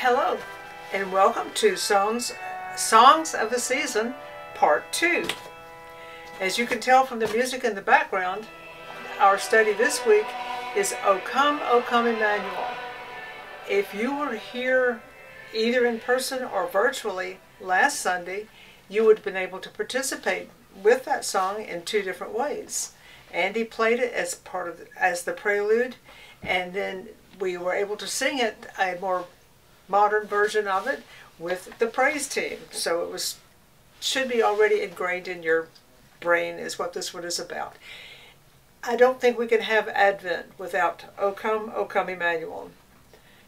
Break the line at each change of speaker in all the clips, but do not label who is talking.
Hello, and welcome to Songs, Songs of the Season, Part 2. As you can tell from the music in the background, our study this week is O Come, O Come Emmanuel. If you were here either in person or virtually last Sunday, you would have been able to participate with that song in two different ways. Andy played it as part of as the prelude, and then we were able to sing it a more modern version of it with the praise team. So it was should be already ingrained in your brain is what this one is about. I don't think we can have Advent without O Come, O Come Emmanuel.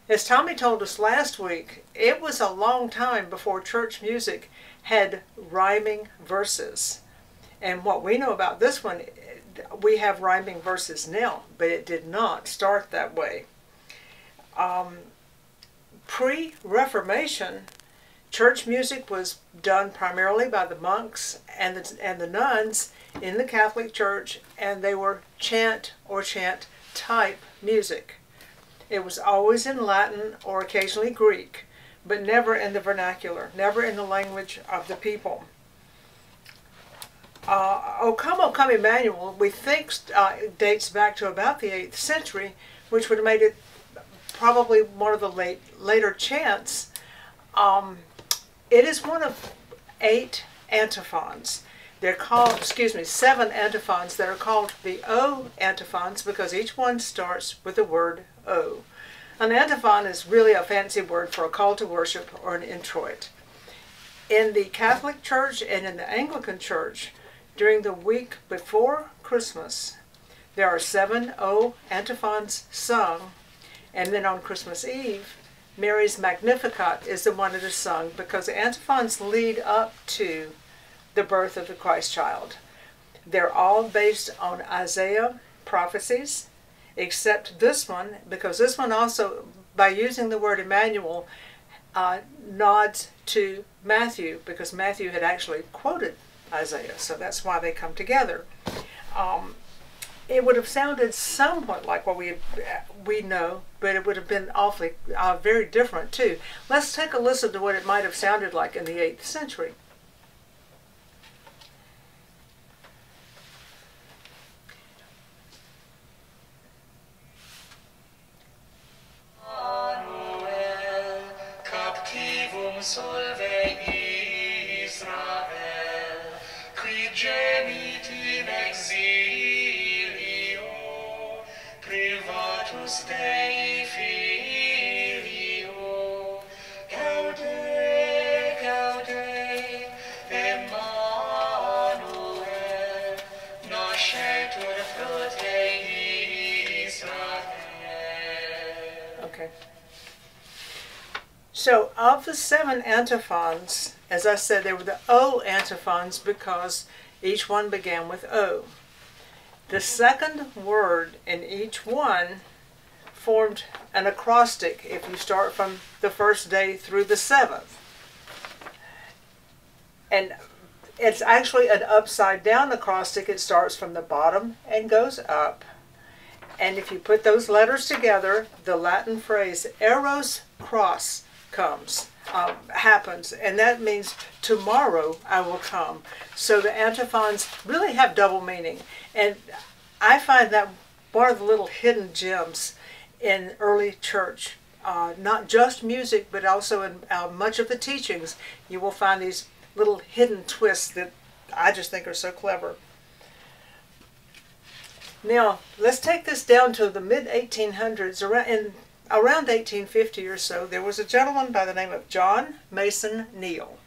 As Tommy told us last week, it was a long time before church music had rhyming verses. And what we know about this one, we have rhyming verses now, but it did not start that way. Um, Pre Reformation, church music was done primarily by the monks and the, and the nuns in the Catholic Church, and they were chant or chant type music. It was always in Latin or occasionally Greek, but never in the vernacular, never in the language of the people. Uh, o Come, O Come Emmanuel, we think uh, dates back to about the 8th century, which would have made it probably one of the late later chants. Um, it is one of eight antiphons. They're called, excuse me, seven antiphons that are called the O antiphons because each one starts with the word O. An antiphon is really a fancy word for a call to worship or an introit. In the Catholic Church and in the Anglican Church, during the week before Christmas, there are seven O antiphons sung, and then on Christmas Eve, Mary's Magnificat is the one that is sung because the antiphons lead up to the birth of the Christ child. They're all based on Isaiah prophecies, except this one, because this one also, by using the word Emmanuel, uh, nods to Matthew, because Matthew had actually quoted Isaiah, so that's why they come together. Um, it would have sounded somewhat like what we we know, but it would have been awfully uh, very different too. Let's take a listen to what it might have sounded like in the 8th century. Okay. So, of the seven antiphons, as I said, they were the O antiphons because each one began with O. The second word in each one formed an acrostic if you start from the first day through the seventh. And it's actually an upside down acrostic. It starts from the bottom and goes up. And if you put those letters together, the Latin phrase ero cras comes, uh, happens. And that means tomorrow I will come. So the antiphons really have double meaning. And I find that one of the little hidden gems in early church. Uh, not just music, but also in uh, much of the teachings, you will find these little hidden twists that I just think are so clever. Now, let's take this down to the mid 1800s. Around, around 1850 or so, there was a gentleman by the name of John Mason Neale.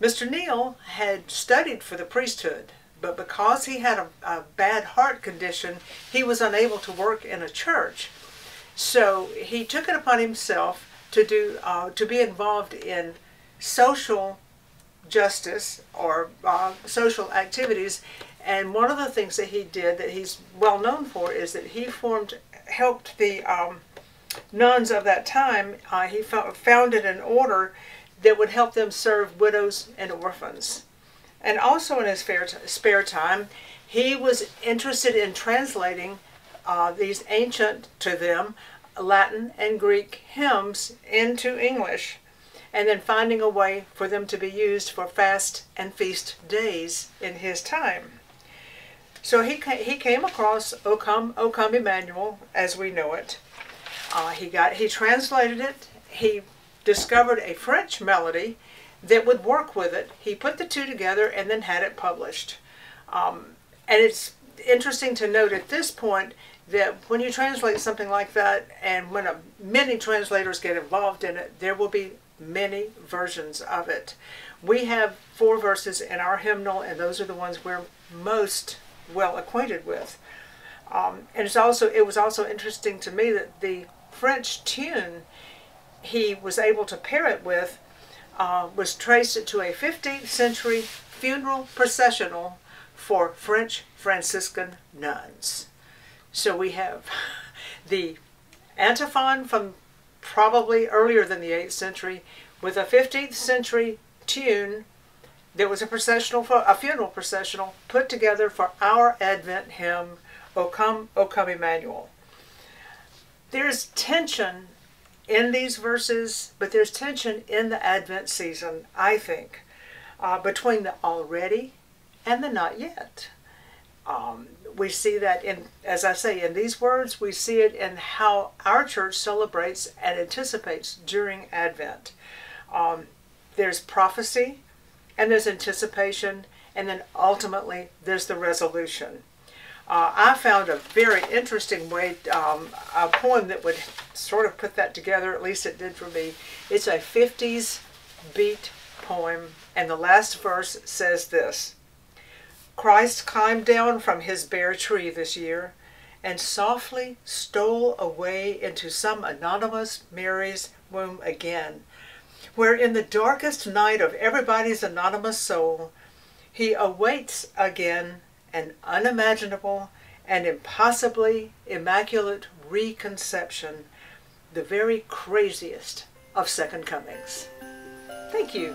Mr. Neale had studied for the priesthood, but because he had a, a bad heart condition, he was unable to work in a church. So he took it upon himself to do uh, to be involved in social justice or uh, social activities and one of the things that he did that he's well known for is that he formed, helped the um, nuns of that time, uh, he founded an order that would help them serve widows and orphans. And also in his spare time, he was interested in translating uh, these ancient to them Latin and Greek hymns into English and then finding a way for them to be used for fast and feast days in his time. So he, he came across O Come, O Come Emmanuel as we know it. Uh, he, got, he translated it. He discovered a French melody that would work with it. He put the two together and then had it published. Um, and it's interesting to note at this point that when you translate something like that, and when a, many translators get involved in it, there will be many versions of it. We have four verses in our hymnal, and those are the ones we're most well acquainted with. Um, and it's also it was also interesting to me that the French tune he was able to pair it with uh, was traced to a 15th century funeral processional for French Franciscan nuns. So we have the antiphon from probably earlier than the 8th century with a 15th century tune there was a processional for a funeral processional put together for our Advent hymn, O come, O come Emmanuel. There's tension in these verses, but there's tension in the Advent season, I think, uh, between the already and the not yet. Um, we see that in, as I say, in these words, we see it in how our church celebrates and anticipates during Advent. Um, there's prophecy, and there's anticipation, and then ultimately there's the resolution. Uh, I found a very interesting way, um, a poem that would sort of put that together, at least it did for me. It's a 50s beat poem, and the last verse says this Christ climbed down from his bare tree this year and softly stole away into some anonymous Mary's womb again where in the darkest night of everybody's anonymous soul, he awaits again an unimaginable and impossibly immaculate reconception, the very craziest of second comings. Thank you.